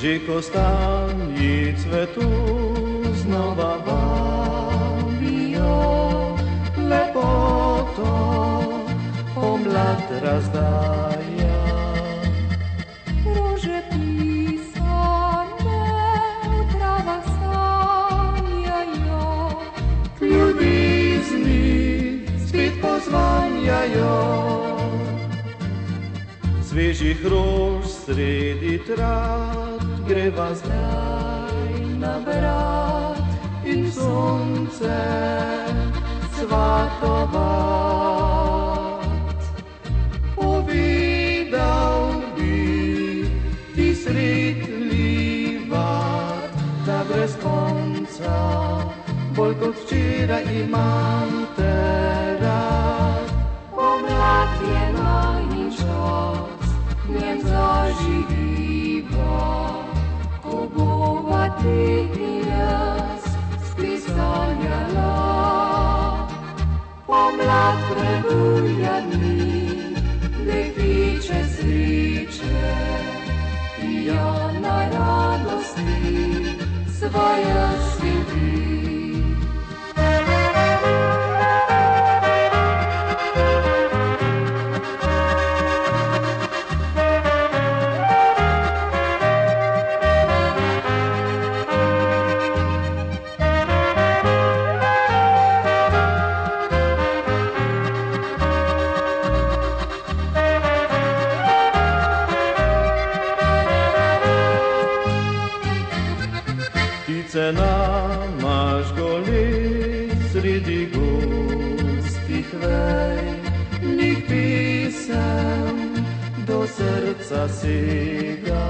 že kostanji cvetu znova vabijo lepoto pomlad razdaja. Rože pisane v travah sanjajo, ljubizni spet pozvanjajo. Svežih rož sredi trat greva zdaj na brat in sonce svatovat. Povedal bi ti sretljivat, da brez konca bolj kot včeraj imam te pomlad je najin čas, v njem Pomlad prebuja dni, dekliče sreče, pijana radosti, svoje sledi. Ptice namaš goli sredi gustih vej, njih pisem do srca sega.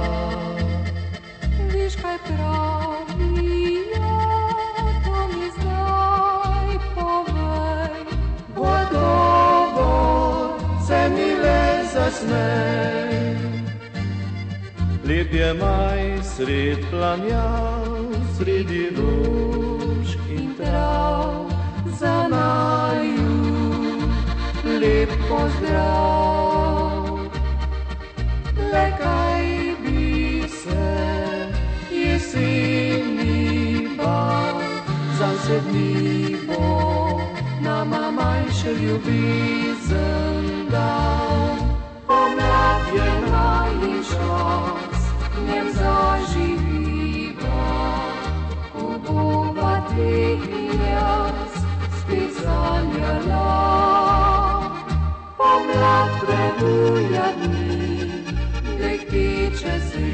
Viš kaj pravijo, to mi zdaj povej. Gotovo se mi le zasmej. Lep je maj sred planjav, sredi rož in trav, za naju lep pozdrav. Le kaj bi se jeseni bal, za sedmi bo nama manjše ljubezen Pomlad prebuja dni, dekliče sreče, pijana radosti,